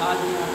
आज मैं आप